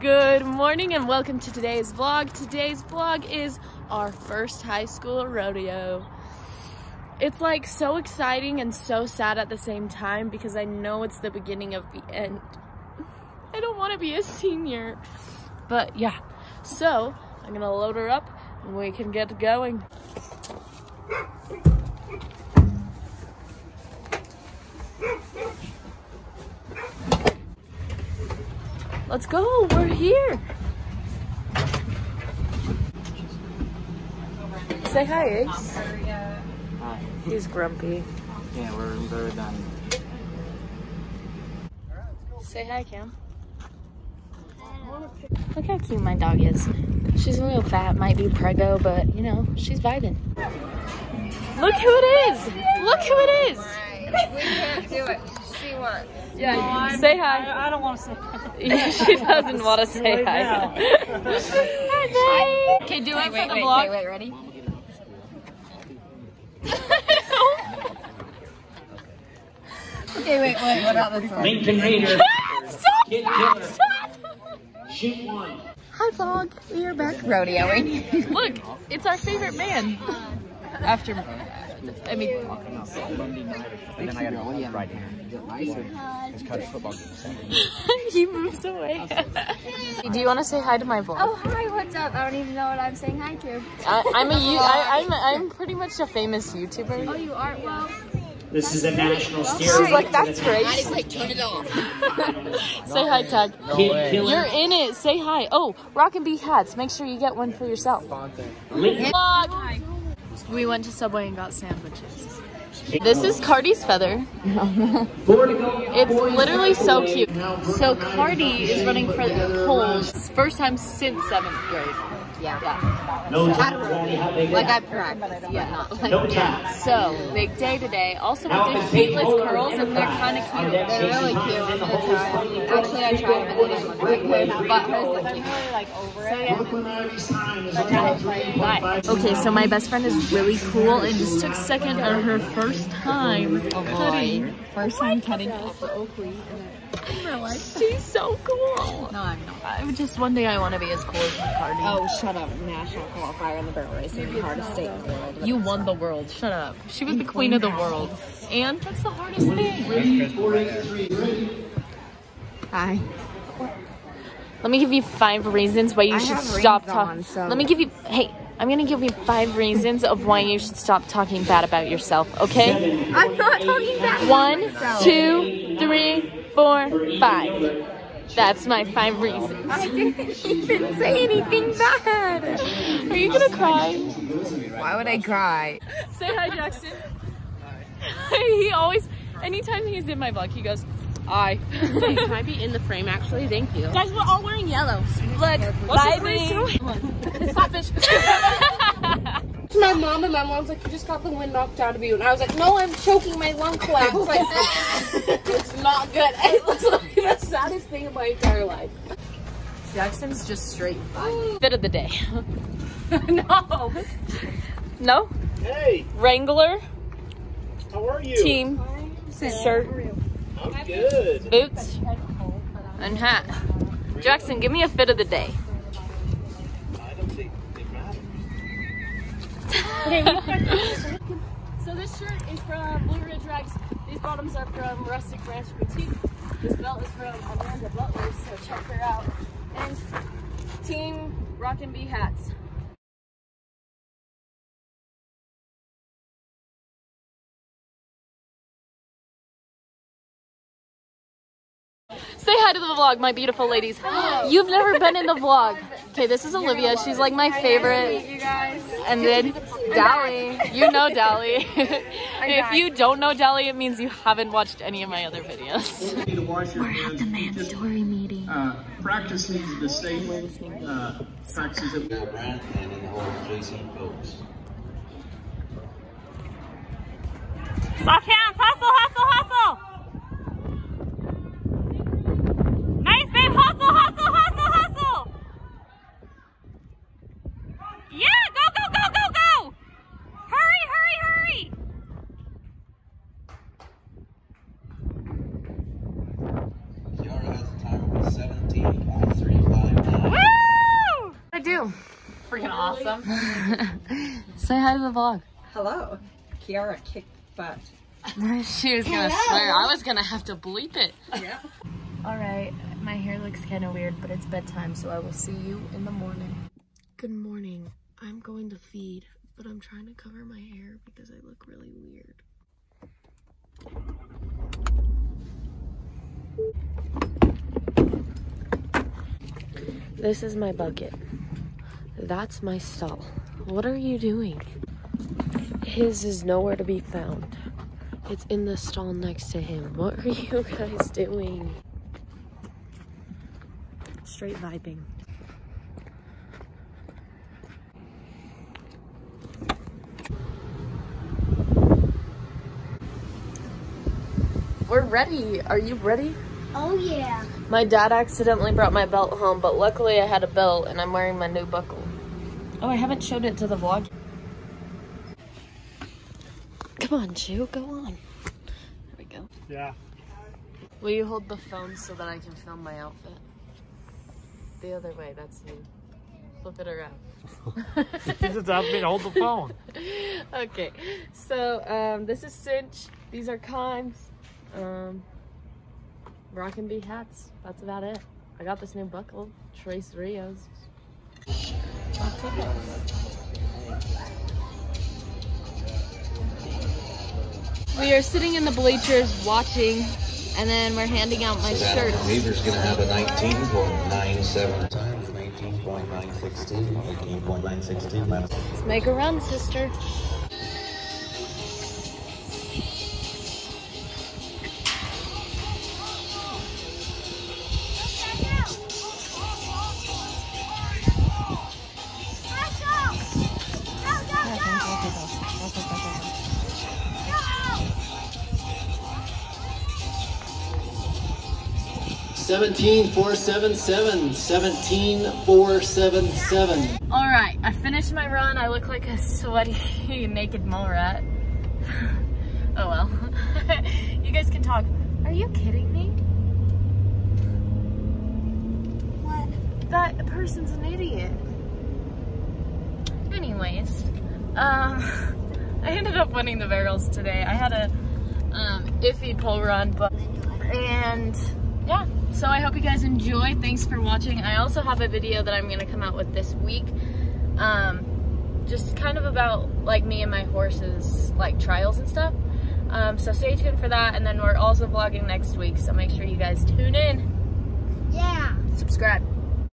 Good morning and welcome to today's vlog. Today's vlog is our first high school rodeo. It's like so exciting and so sad at the same time because I know it's the beginning of the end. I don't want to be a senior. But yeah, so I'm gonna load her up and we can get going. Let's go, we're here. Say hi, Ace. Hi. He's grumpy. Yeah, we're very done. Say hi, Cam. Look how cute my dog is. She's real fat, might be prego, but you know, she's vibing. Look who it is! Look who it is! We can't do it. She wants. Yeah, say hi. I don't want to say. Yeah, she doesn't want to say hi. hi, Okay, do it Wait, for the wait, vlog. wait, wait, ready? Okay, wait, wait, what about this one? Lincoln Raider, Stop! Kid Killer, Stop! shoot one. Hi, vlog. We are back rodeoing. Look, it's our favorite man. After, I mean, Monday night or something. Then I gotta go Friday. It's kind of football game. he moves away. Do you want to say hi to my vlog? Oh, hi, what's up? I don't even know what I'm saying hi to. I, I'm a you. I, I'm I'm pretty much a famous YouTuber. Oh, you are? Well, This is a national oh, She's series. like, that's great. like, turn it off. Say hi, Tag. Kid Killer, You're in it. Say hi. Oh, Rock and Bee hats. Make sure you get one for yourself. Lincoln, Vlog. We went to Subway and got sandwiches. This is Cardi's feather. four to go. It's literally so cute. So Cardi is running for the poles. First time since seventh grade. Yeah. Yeah. No time, Ronnie, how big Like I practice, yeah, not like No time. So big day today. Also with the shapeless curls and they're kind of cute. They're really cute. I'm gonna try. Actually, I tried them and then I went like, but hers look cute. So yeah. Brooklyn Irish time is on three Bye. point five. Okay, so my best friend is really cool and just took second on her first time cutting. First time cutting for Oakley. She's so cool. No, I'm not. I just one day I want to be as cool as Cardi. Oh, shut up. National qualifier in the barrel racing, the hardest state in the world. You won the world. Shut up. She was the queen of the world. And that's the hardest thing. Hi. Let me give you five reasons why you I should stop talking. so- Let me give you. Hey, I'm gonna give you five reasons of why you should stop talking bad about yourself. Okay? I'm not talking that One, two, three, four, five. That's my five reasons. I didn't even say anything bad. Are you gonna cry? Why would I cry? Say hi, Jackson. Hi. he always, anytime he's in my vlog, he goes, "I." Can I be in the frame actually? Thank you. Guys, we're all wearing yellow. Look, vibing. Stop fish. to my mom and my mom's like, you just got the wind knocked out of you. And I was like, no, I'm choking my lung collapse. Like, it's not good. It was like the saddest thing in my entire life. Jackson's just straight vibe. Fit of the day. no. No? Hey, Wrangler, how are you? team, shirt, I'm good. boots, and hat. Jackson, give me a fit of the day. I don't think they matter. So this shirt is from Blue Ridge Rags. These bottoms are from Rustic Ranch Boutique. This belt is from Amanda Butler, so check her out. And Team Rock and Bee hats. Say hi to the vlog, my beautiful ladies. You've never been in the vlog. Okay, this is Olivia. She's like my favorite. You guys. And then Dally. You know Dally. if you don't know Dally, it means you haven't watched any of my other videos. We're at the mandatory meeting. Uh, practice needs the state, uh, practices that Bill Brandt and in the whole Jason Phillips. Soft hands, hustle, hustle, hustle. Nice, babe, hustle, hustle, hustle, hustle. Yeah, go, go, go, go, go. Hurry, hurry, hurry. Kiara has a time of 17.35. Freaking awesome. Say hi to the vlog. Hello. Kiara kicked butt. she was gonna swear. I was gonna have to bleep it. Yeah. All right, my hair looks kind of weird, but it's bedtime, so I will see you in the morning. Good morning. I'm going to feed, but I'm trying to cover my hair because I look really weird. This is my bucket. That's my stall. What are you doing? His is nowhere to be found. It's in the stall next to him. What are you guys doing? Straight vibing. We're ready. Are you ready? Oh yeah. My dad accidentally brought my belt home, but luckily I had a belt and I'm wearing my new buckle. Oh, I haven't showed it to the vlog. Come on, Chew, go on. There we go. Yeah. Will you hold the phone so that I can film my outfit? The other way, that's you. Flip it around. You just asked me to hold the phone. okay, so um, this is Cinch. These are Kimes. Um, Rock and Bee hats. That's about it. I got this new buckle, Trace Rios. We are sitting in the bleachers watching, and then we're handing out my shirts. Weaver's gonna have a 19.97 times 19.916, 18.916 minus. Let's make a run, sister. Seventeen four seven seven. Seventeen four seven seven. All right, I finished my run. I look like a sweaty, naked mole rat. oh well. you guys can talk. Are you kidding me? What? That person's an idiot. Anyways, um, I ended up winning the barrels today. I had a um, iffy pull run, but and yeah. So I hope you guys enjoy. Thanks for watching. I also have a video that I'm gonna come out with this week. Um, just kind of about like me and my horses, like trials and stuff. Um, so stay tuned for that. And then we're also vlogging next week. So make sure you guys tune in. Yeah. Subscribe.